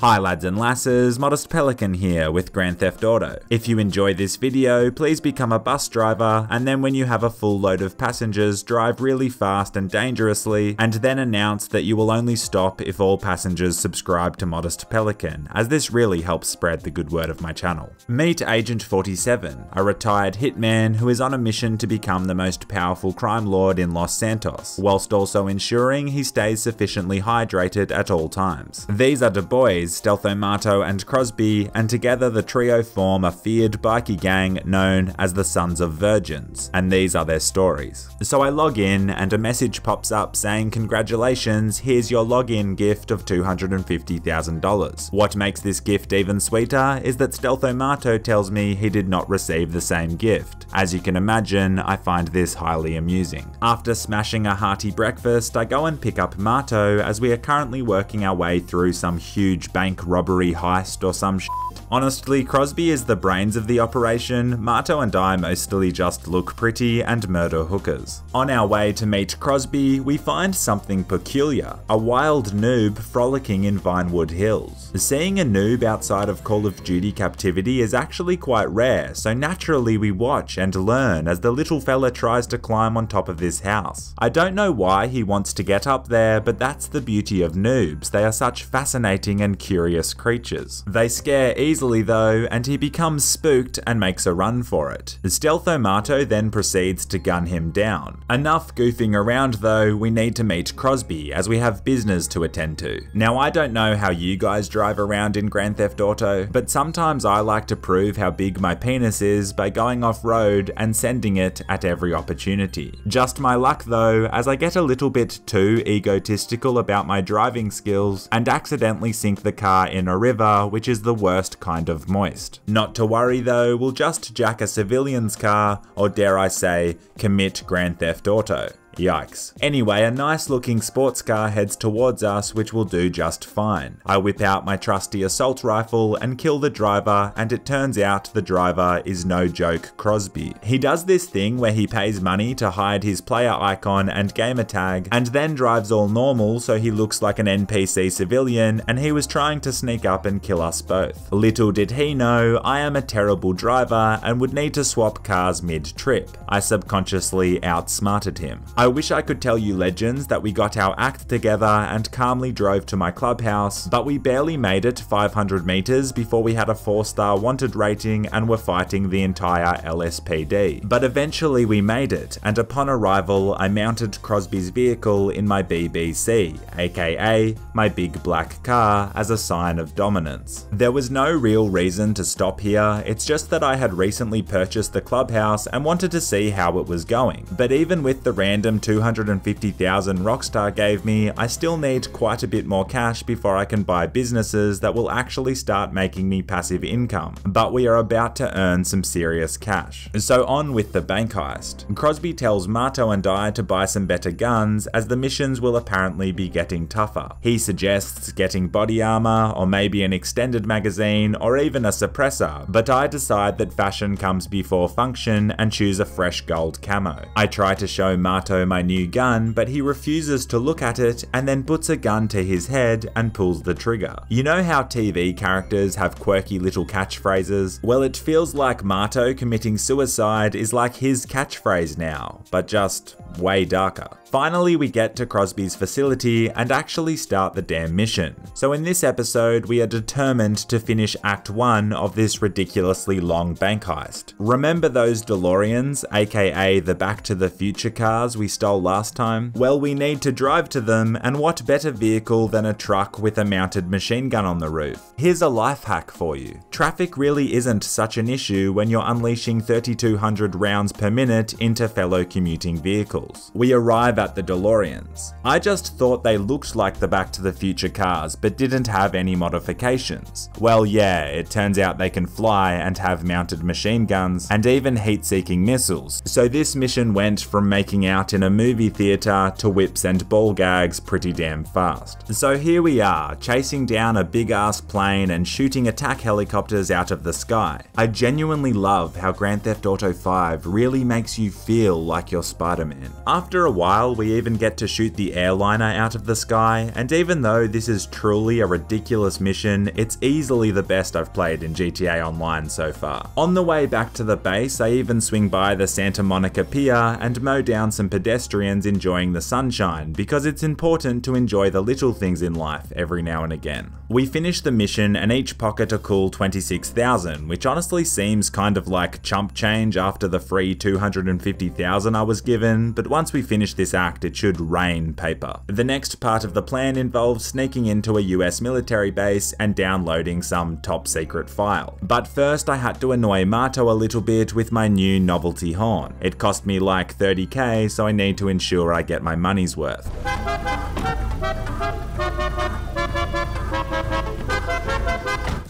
Hi lads and lasses, Modest Pelican here with Grand Theft Auto. If you enjoy this video, please become a bus driver and then when you have a full load of passengers, drive really fast and dangerously and then announce that you will only stop if all passengers subscribe to Modest Pelican, as this really helps spread the good word of my channel. Meet Agent 47, a retired hitman who is on a mission to become the most powerful crime lord in Los Santos, whilst also ensuring he stays sufficiently hydrated at all times. These are Du Bois Stealth-O-Mato, and Crosby, and together the trio form a feared bikie gang known as the Sons of Virgins, and these are their stories. So I log in, and a message pops up saying, Congratulations, here's your login gift of $250,000. What makes this gift even sweeter is that Stealth-O-Mato tells me he did not receive the same gift. As you can imagine, I find this highly amusing. After smashing a hearty breakfast, I go and pick up Mato as we are currently working our way through some huge bank robbery heist or some shit. Honestly, Crosby is the brains of the operation, Mato and I mostly just look pretty and murder hookers. On our way to meet Crosby, we find something peculiar, a wild noob frolicking in Vinewood Hills. Seeing a noob outside of Call of Duty captivity is actually quite rare, so naturally we watch and learn as the little fella tries to climb on top of this house. I don't know why he wants to get up there, but that's the beauty of noobs, they are such fascinating and curious creatures. They scare easily though, and he becomes spooked and makes a run for it. Stealth-O-Mato then proceeds to gun him down. Enough goofing around though, we need to meet Crosby as we have business to attend to. Now I don't know how you guys drive around in Grand Theft Auto, but sometimes I like to prove how big my penis is by going off-road and sending it at every opportunity. Just my luck though, as I get a little bit too egotistical about my driving skills and accidentally sink the car in a river, which is the worst kind of moist. Not to worry though, we'll just jack a civilian's car, or dare I say, commit Grand Theft Auto. Yikes. Anyway, a nice looking sports car heads towards us which will do just fine. I whip out my trusty assault rifle and kill the driver and it turns out the driver is no joke Crosby. He does this thing where he pays money to hide his player icon and gamer tag and then drives all normal so he looks like an NPC civilian and he was trying to sneak up and kill us both. Little did he know I am a terrible driver and would need to swap cars mid-trip. I subconsciously outsmarted him. I I wish I could tell you legends that we got our act together and calmly drove to my clubhouse, but we barely made it 500 meters before we had a 4 star wanted rating and were fighting the entire LSPD. But eventually we made it, and upon arrival I mounted Crosby's vehicle in my BBC, aka my big black car, as a sign of dominance. There was no real reason to stop here, it's just that I had recently purchased the clubhouse and wanted to see how it was going. But even with the random 250,000 Rockstar gave me, I still need quite a bit more cash before I can buy businesses that will actually start making me passive income, but we are about to earn some serious cash. So on with the bank heist. Crosby tells Mato and I to buy some better guns as the missions will apparently be getting tougher. He suggests getting body armor or maybe an extended magazine or even a suppressor, but I decide that fashion comes before function and choose a fresh gold camo. I try to show Mato my new gun, but he refuses to look at it and then puts a gun to his head and pulls the trigger. You know how TV characters have quirky little catchphrases? Well, it feels like Mato committing suicide is like his catchphrase now, but just way darker. Finally, we get to Crosby's facility and actually start the damn mission. So in this episode, we are determined to finish Act 1 of this ridiculously long bank heist. Remember those DeLoreans, aka the Back to the Future cars we stole last time? Well, we need to drive to them, and what better vehicle than a truck with a mounted machine gun on the roof? Here's a life hack for you. Traffic really isn't such an issue when you're unleashing 3200 rounds per minute into fellow commuting vehicles. We arrive at the DeLoreans. I just thought they looked like the Back to the Future cars, but didn't have any modifications. Well yeah, it turns out they can fly and have mounted machine guns, and even heat-seeking missiles, so this mission went from making out in a movie theatre to whips and ball gags pretty damn fast. So here we are, chasing down a big ass plane and shooting attack helicopters out of the sky. I genuinely love how Grand Theft Auto 5 really makes you feel like you're Spider-Man. After a while, we even get to shoot the airliner out of the sky, and even though this is truly a ridiculous mission, it's easily the best I've played in GTA Online so far. On the way back to the base, I even swing by the Santa Monica Pier and mow down some pedestrians enjoying the sunshine, because it's important to enjoy the little things in life every now and again. We finish the mission and each pocket a cool 26,000, which honestly seems kind of like chump change after the free 250,000 I was given, but once we finish this act it should rain paper. The next part of the plan involves sneaking into a US military base and downloading some top secret file. But first I had to annoy Mato a little bit with my new novelty horn. It cost me like 30k so I need to ensure I get my money's worth.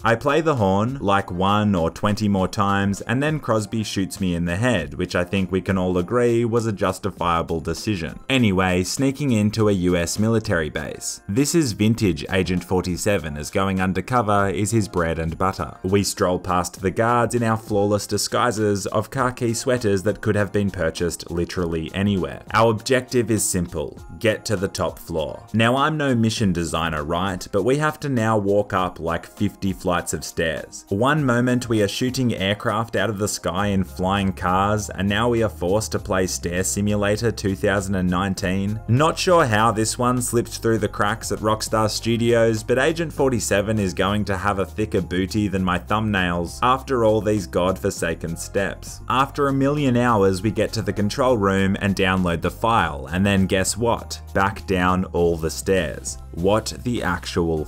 I play the horn like one or 20 more times and then Crosby shoots me in the head, which I think we can all agree was a justifiable decision. Anyway, sneaking into a US military base. This is vintage Agent 47 as going undercover is his bread and butter. We stroll past the guards in our flawless disguises of khaki sweaters that could have been purchased literally anywhere. Our objective is simple, get to the top floor. Now I'm no mission designer, right? But we have to now walk up like 50 floors flights of stairs. One moment we are shooting aircraft out of the sky in flying cars, and now we are forced to play Stair Simulator 2019. Not sure how this one slipped through the cracks at Rockstar Studios, but Agent 47 is going to have a thicker booty than my thumbnails after all these god-forsaken steps. After a million hours, we get to the control room and download the file, and then guess what? Back down all the stairs. What the actual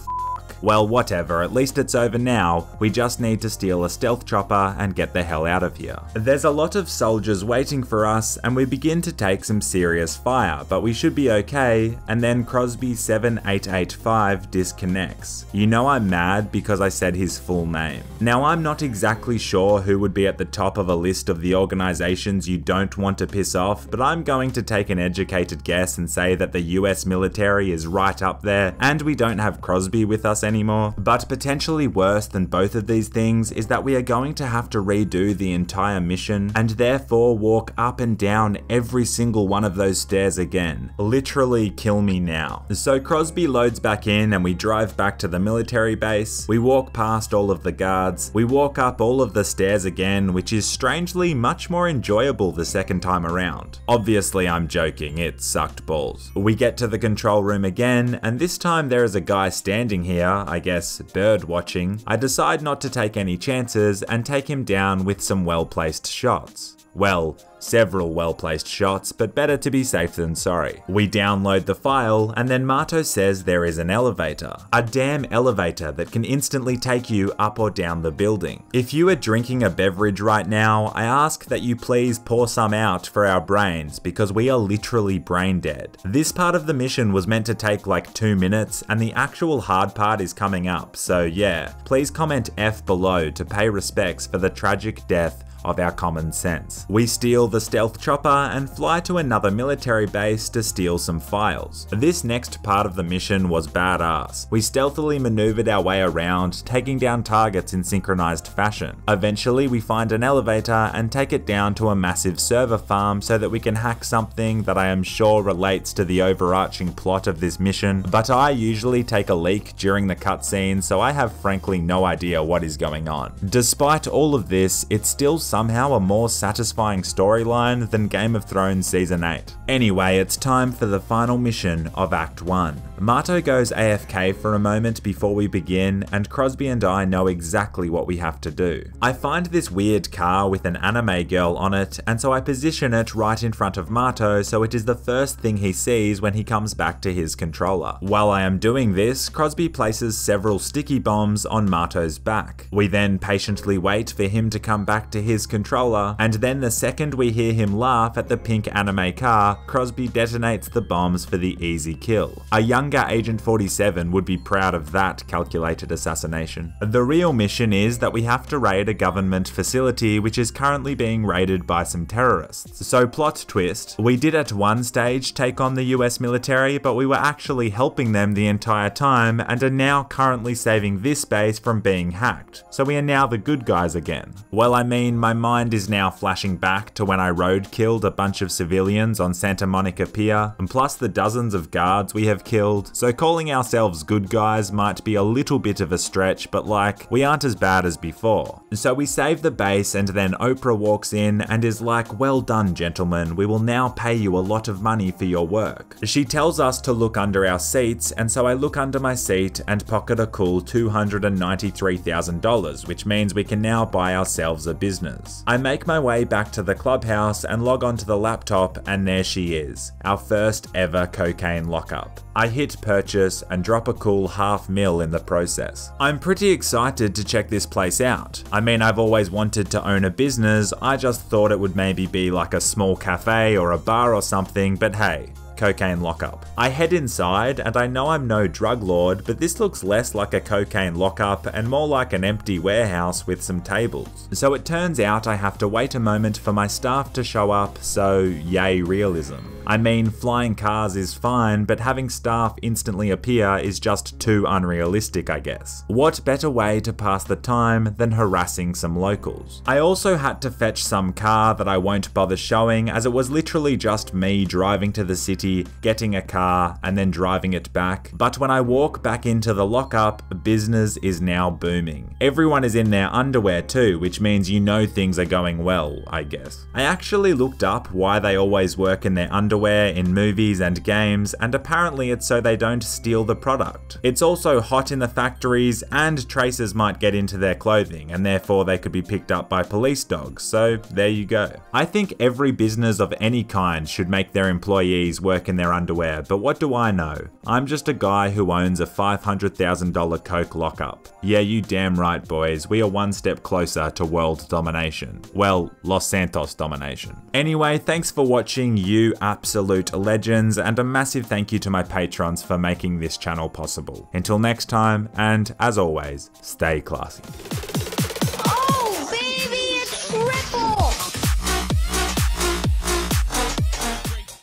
well, whatever, at least it's over now. We just need to steal a stealth chopper and get the hell out of here. There's a lot of soldiers waiting for us, and we begin to take some serious fire, but we should be okay, and then Crosby 7885 disconnects. You know I'm mad because I said his full name. Now I'm not exactly sure who would be at the top of a list of the organizations you don't want to piss off, but I'm going to take an educated guess and say that the US military is right up there, and we don't have Crosby with us anymore. But potentially worse than both of these things is that we are going to have to redo the entire mission and therefore walk up and down every single one of those stairs again. Literally kill me now. So Crosby loads back in and we drive back to the military base. We walk past all of the guards. We walk up all of the stairs again, which is strangely much more enjoyable the second time around. Obviously I'm joking, it sucked balls. We get to the control room again, and this time there is a guy standing here I guess, bird watching, I decide not to take any chances and take him down with some well placed shots. Well, several well placed shots, but better to be safe than sorry. We download the file, and then Mato says there is an elevator. A damn elevator that can instantly take you up or down the building. If you are drinking a beverage right now, I ask that you please pour some out for our brains because we are literally brain dead. This part of the mission was meant to take like two minutes, and the actual hard part is coming up, so yeah. Please comment F below to pay respects for the tragic death of our common sense. We steal the stealth chopper and fly to another military base to steal some files. This next part of the mission was badass. We stealthily maneuvered our way around, taking down targets in synchronized fashion. Eventually we find an elevator and take it down to a massive server farm so that we can hack something that I am sure relates to the overarching plot of this mission, but I usually take a leak during the cutscene so I have frankly no idea what is going on. Despite all of this, it still somehow a more satisfying storyline than Game of Thrones Season 8. Anyway, it's time for the final mission of Act 1. Mato goes AFK for a moment before we begin, and Crosby and I know exactly what we have to do. I find this weird car with an anime girl on it, and so I position it right in front of Mato so it is the first thing he sees when he comes back to his controller. While I am doing this, Crosby places several sticky bombs on Mato's back. We then patiently wait for him to come back to his controller, and then the second we hear him laugh at the pink anime car, Crosby detonates the bombs for the easy kill. A younger Agent 47 would be proud of that calculated assassination. The real mission is that we have to raid a government facility which is currently being raided by some terrorists. So plot twist, we did at one stage take on the US military, but we were actually helping them the entire time and are now currently saving this base from being hacked. So we are now the good guys again. Well, I mean, my mind is now flashing back to when I road killed a bunch of civilians on Santa Monica Pier, and plus the dozens of guards we have killed, so calling ourselves good guys might be a little bit of a stretch, but like, we aren't as bad as before. So we save the base and then Oprah walks in and is like, well done gentlemen, we will now pay you a lot of money for your work. She tells us to look under our seats, and so I look under my seat and pocket a cool $293,000, which means we can now buy ourselves a business. I make my way back to the clubhouse and log onto the laptop, and there she is, our first ever cocaine lockup. I hit purchase and drop a cool half mil in the process. I'm pretty excited to check this place out. I mean, I've always wanted to own a business, I just thought it would maybe be like a small cafe or a bar or something, but hey, cocaine lockup. I head inside and I know I'm no drug lord, but this looks less like a cocaine lockup and more like an empty warehouse with some tables. So it turns out I have to wait a moment for my staff to show up, so yay realism. I mean, flying cars is fine, but having staff instantly appear is just too unrealistic, I guess. What better way to pass the time than harassing some locals? I also had to fetch some car that I won't bother showing as it was literally just me driving to the city, getting a car, and then driving it back. But when I walk back into the lockup, business is now booming. Everyone is in their underwear too, which means you know things are going well, I guess. I actually looked up why they always work in their underwear underwear in movies and games, and apparently it's so they don't steal the product. It's also hot in the factories, and traces might get into their clothing, and therefore they could be picked up by police dogs, so there you go. I think every business of any kind should make their employees work in their underwear, but what do I know? I'm just a guy who owns a $500,000 Coke lockup. Yeah, you damn right, boys, we are one step closer to world domination. Well, Los Santos domination. Anyway, thanks for watching, you absolute legends, and a massive thank you to my patrons for making this channel possible. Until next time, and as always, stay classy.